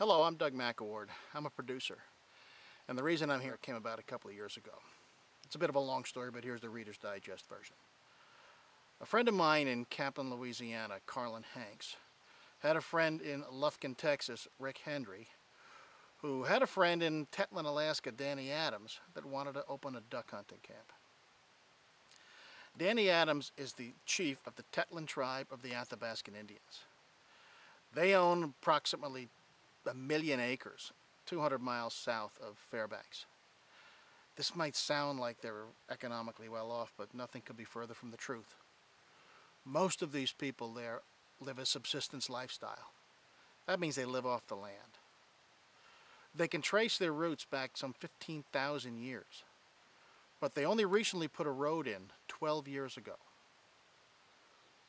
Hello, I'm Doug McAward. I'm a producer. And the reason I'm here came about a couple of years ago. It's a bit of a long story, but here's the Reader's Digest version. A friend of mine in Kaplan, Louisiana, Carlin Hanks, had a friend in Lufkin, Texas, Rick Hendry, who had a friend in Tetlin, Alaska, Danny Adams, that wanted to open a duck hunting camp. Danny Adams is the chief of the Tetlin tribe of the Athabascan Indians. They own approximately a million acres, 200 miles south of Fairbanks. This might sound like they're economically well off, but nothing could be further from the truth. Most of these people there live a subsistence lifestyle. That means they live off the land. They can trace their roots back some 15,000 years, but they only recently put a road in 12 years ago.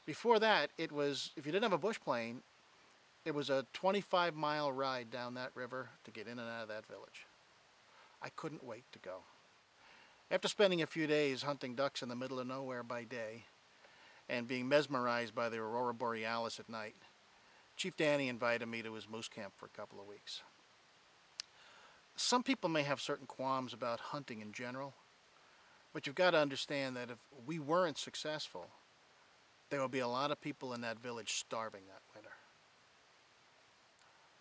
Before that, it was, if you didn't have a bush plane, it was a 25 mile ride down that river to get in and out of that village. I couldn't wait to go. After spending a few days hunting ducks in the middle of nowhere by day and being mesmerized by the aurora borealis at night, Chief Danny invited me to his moose camp for a couple of weeks. Some people may have certain qualms about hunting in general, but you've got to understand that if we weren't successful, there would be a lot of people in that village starving that winter.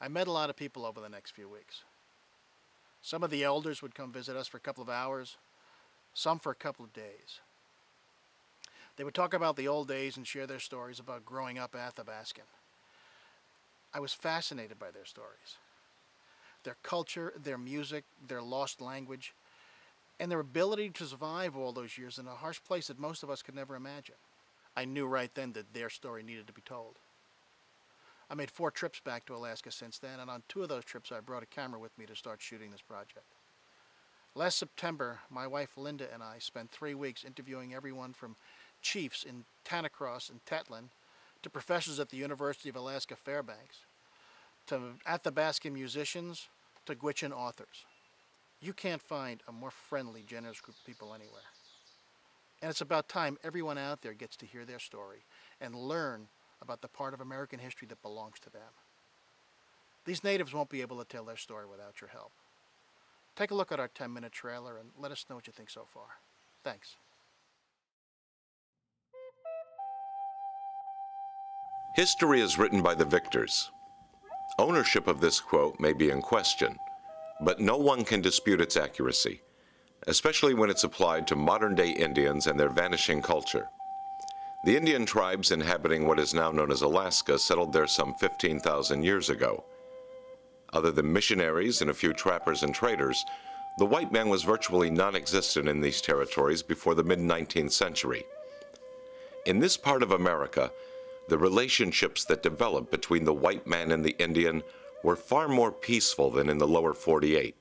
I met a lot of people over the next few weeks. Some of the elders would come visit us for a couple of hours, some for a couple of days. They would talk about the old days and share their stories about growing up Athabascan. I was fascinated by their stories. Their culture, their music, their lost language, and their ability to survive all those years in a harsh place that most of us could never imagine. I knew right then that their story needed to be told. I made four trips back to Alaska since then, and on two of those trips I brought a camera with me to start shooting this project. Last September, my wife Linda and I spent three weeks interviewing everyone from chiefs in Tanacross and Tetlin to professors at the University of Alaska Fairbanks, to Athabascan musicians, to Gwich'in authors. You can't find a more friendly, generous group of people anywhere. And it's about time everyone out there gets to hear their story and learn about the part of American history that belongs to them. These natives won't be able to tell their story without your help. Take a look at our 10 minute trailer and let us know what you think so far. Thanks. History is written by the victors. Ownership of this quote may be in question, but no one can dispute its accuracy, especially when it's applied to modern day Indians and their vanishing culture. The Indian tribes inhabiting what is now known as Alaska settled there some 15,000 years ago. Other than missionaries and a few trappers and traders, the white man was virtually non existent in these territories before the mid 19th century. In this part of America, the relationships that developed between the white man and the Indian were far more peaceful than in the lower 48.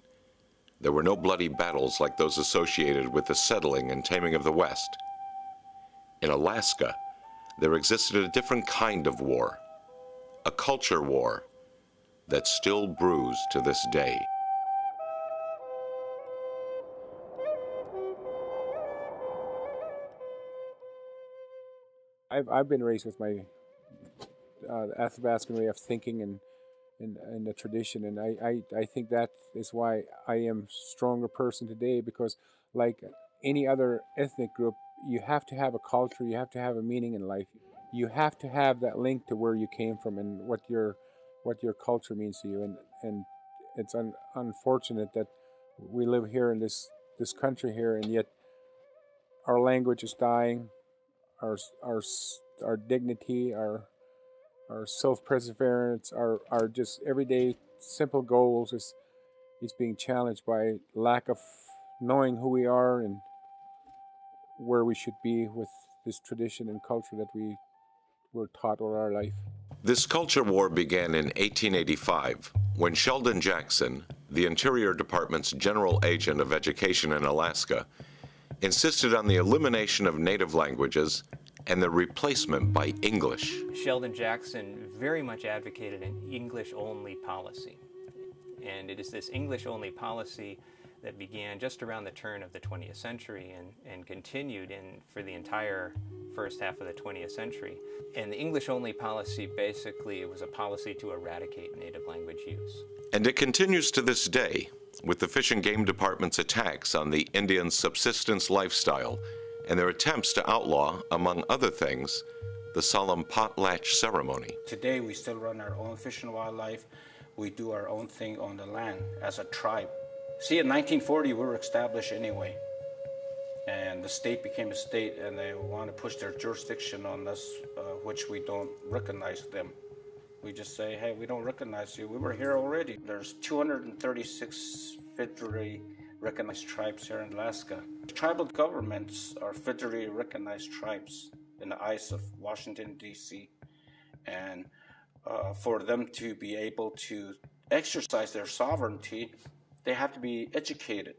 There were no bloody battles like those associated with the settling and taming of the West. In Alaska, there existed a different kind of war, a culture war that still brews to this day. I've, I've been raised with my uh, Athabascan way of thinking and, and, and the tradition, and I, I, I think that is why I am stronger person today because, like any other ethnic group, you have to have a culture, you have to have a meaning in life. You have to have that link to where you came from and what your what your culture means to you. And and it's un, unfortunate that we live here in this this country here, and yet our language is dying. Our our our dignity, our our self perseverance, our our just everyday simple goals is is being challenged by lack of knowing who we are and where we should be with this tradition and culture that we were taught all our life. This culture war began in 1885 when Sheldon Jackson, the Interior Department's general agent of education in Alaska, insisted on the elimination of native languages and the replacement by English. Sheldon Jackson very much advocated an English only policy. And it is this English only policy that began just around the turn of the 20th century and, and continued in for the entire first half of the 20th century. And the English only policy basically was a policy to eradicate native language use. And it continues to this day with the Fish and Game Department's attacks on the Indian subsistence lifestyle and their attempts to outlaw, among other things, the solemn potlatch ceremony. Today, we still run our own fish and wildlife. We do our own thing on the land as a tribe. See, in 1940, we were established anyway. And the state became a state, and they want to push their jurisdiction on us, uh, which we don't recognize them. We just say, hey, we don't recognize you. We were here already. There's 236 federally recognized tribes here in Alaska. Tribal governments are federally recognized tribes in the eyes of Washington, D.C. And uh, for them to be able to exercise their sovereignty, they have to be educated.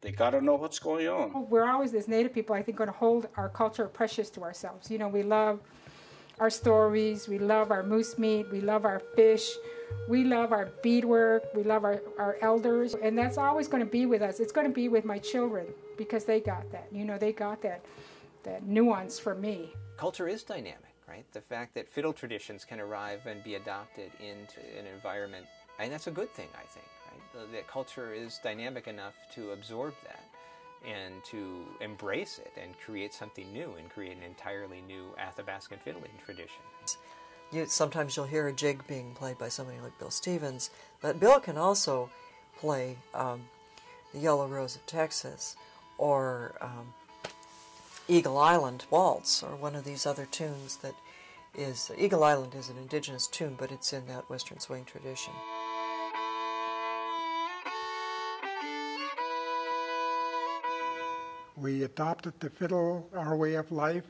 They got to know what's going on. We're always, as Native people, I think, going to hold our culture precious to ourselves. You know, we love our stories, we love our moose meat, we love our fish, we love our beadwork, we love our, our elders, and that's always going to be with us. It's going to be with my children because they got that. You know, they got that, that nuance for me. Culture is dynamic, right? The fact that fiddle traditions can arrive and be adopted into an environment, and that's a good thing, I think, right? That culture is dynamic enough to absorb that and to embrace it and create something new and create an entirely new Athabascan fiddling tradition. You, sometimes you'll hear a jig being played by somebody like Bill Stevens, but Bill can also play um, the Yellow Rose of Texas or um, Eagle Island Waltz or one of these other tunes that is Eagle Island is an indigenous tune, but it's in that Western swing tradition. We adopted the fiddle, our way of life,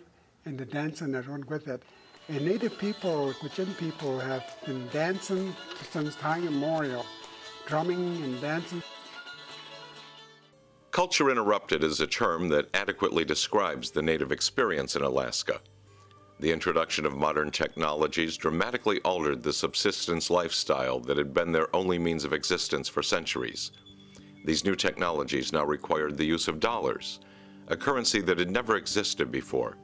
and the dancing that went with it. And Native people, Gwich'in people, have been dancing since time immemorial, drumming and dancing. Culture Interrupted is a term that adequately describes the Native experience in Alaska. The introduction of modern technologies dramatically altered the subsistence lifestyle that had been their only means of existence for centuries. These new technologies now required the use of dollars, a currency that had never existed before.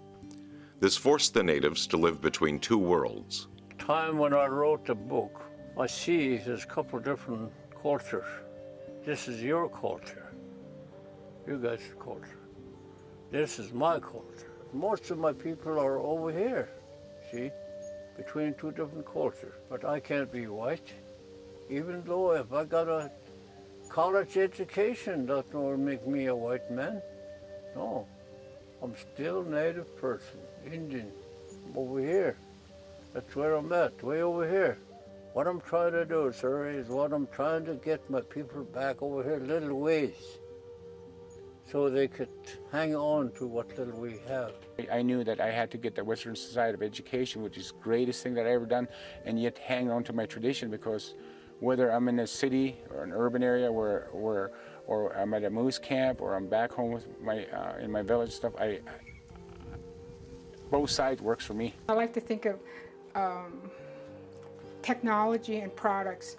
This forced the natives to live between two worlds. Time when I wrote the book, I see there's a couple of different cultures. This is your culture, you guys' culture. This is my culture. Most of my people are over here, see, between two different cultures. But I can't be white, even though if I got a college education, that will make me a white man. No, I'm still native person, Indian, over here. That's where I'm at, way over here. What I'm trying to do, sir, is what I'm trying to get my people back over here little ways so they could hang on to what little we have. I knew that I had to get the Western Society of Education, which is the greatest thing that I ever done, and yet hang on to my tradition because whether I'm in a city or an urban area where, where or I'm at a moose camp, or I'm back home with my uh, in my village stuff. I, I, both sides works for me. I like to think of um, technology and products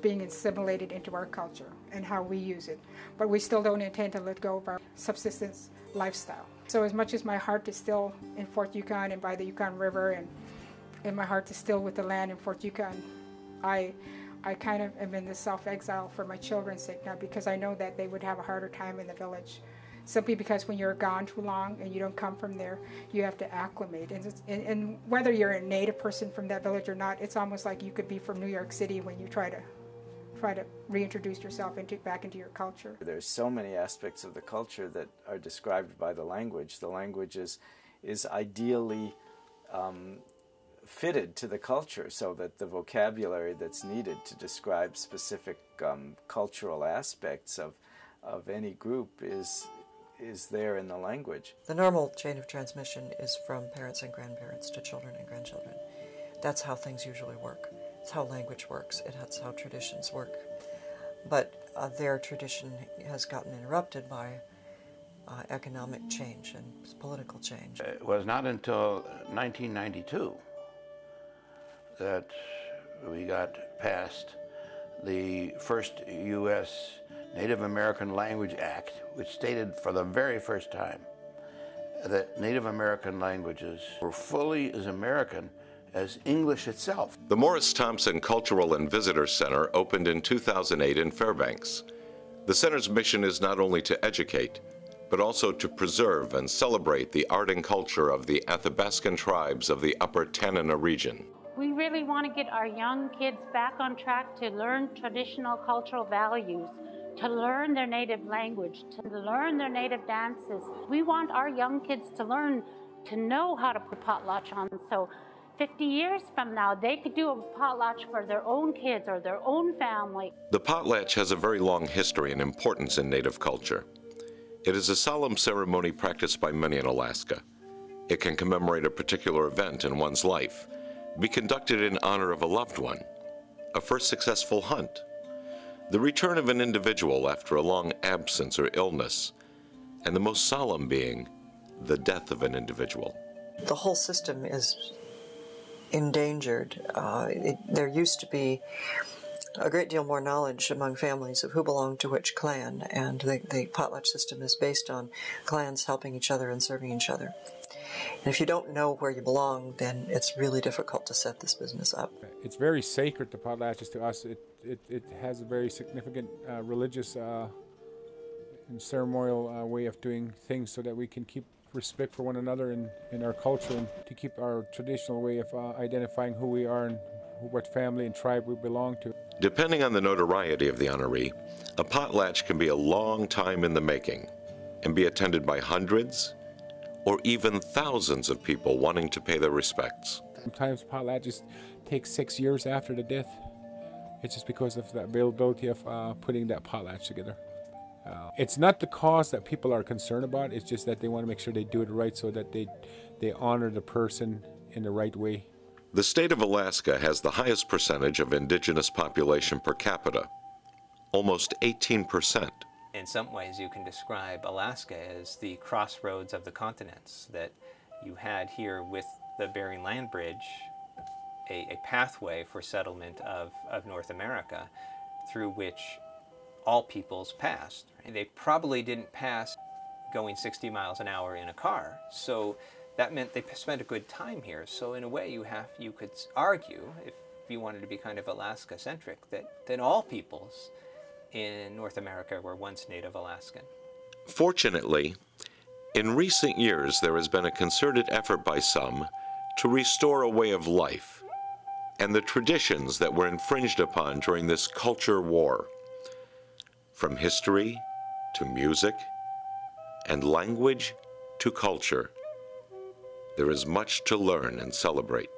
being assimilated into our culture and how we use it, but we still don't intend to let go of our subsistence lifestyle. So as much as my heart is still in Fort Yukon and by the Yukon River, and and my heart is still with the land in Fort Yukon, I I kind of am in this self-exile for my children's sake now because I know that they would have a harder time in the village. Simply because when you're gone too long and you don't come from there, you have to acclimate. And, and, and whether you're a native person from that village or not, it's almost like you could be from New York City when you try to try to reintroduce yourself into back into your culture. There's so many aspects of the culture that are described by the language. The language is is ideally um, fitted to the culture so that the vocabulary that's needed to describe specific um, cultural aspects of, of any group is, is there in the language. The normal chain of transmission is from parents and grandparents to children and grandchildren. That's how things usually work. It's how language works. It's how traditions work. But uh, their tradition has gotten interrupted by uh, economic change and political change. It was not until 1992 that we got passed the first U.S. Native American Language Act, which stated for the very first time that Native American languages were fully as American as English itself. The Morris Thompson Cultural and Visitor Center opened in 2008 in Fairbanks. The center's mission is not only to educate, but also to preserve and celebrate the art and culture of the Athabascan tribes of the Upper Tanana region. We really want to get our young kids back on track to learn traditional cultural values, to learn their native language, to learn their native dances. We want our young kids to learn to know how to put potlatch on. So 50 years from now, they could do a potlatch for their own kids or their own family. The potlatch has a very long history and importance in Native culture. It is a solemn ceremony practiced by many in Alaska. It can commemorate a particular event in one's life, be conducted in honor of a loved one, a first successful hunt, the return of an individual after a long absence or illness, and the most solemn being the death of an individual. The whole system is endangered. Uh, it, there used to be a great deal more knowledge among families of who belonged to which clan, and the, the potlatch system is based on clans helping each other and serving each other. And if you don't know where you belong, then it's really difficult to set this business up. It's very sacred, to potlatches to us. It, it, it has a very significant uh, religious uh, and ceremonial uh, way of doing things so that we can keep respect for one another in, in our culture and to keep our traditional way of uh, identifying who we are and what family and tribe we belong to. Depending on the notoriety of the honoree, a potlatch can be a long time in the making and be attended by hundreds or even thousands of people wanting to pay their respects. Sometimes potlatches take six years after the death. It's just because of the availability of uh, putting that potlatch together. Uh, it's not the cause that people are concerned about. It's just that they want to make sure they do it right so that they they honor the person in the right way. The state of Alaska has the highest percentage of indigenous population per capita, almost 18 percent. In some ways, you can describe Alaska as the crossroads of the continents. That you had here with the Bering Land Bridge, a, a pathway for settlement of, of North America, through which all peoples passed. They probably didn't pass going 60 miles an hour in a car. So that meant they spent a good time here. So in a way, you have you could argue, if you wanted to be kind of Alaska centric, that that all peoples in North America were once Native Alaskan. Fortunately, in recent years there has been a concerted effort by some to restore a way of life and the traditions that were infringed upon during this culture war. From history to music and language to culture, there is much to learn and celebrate.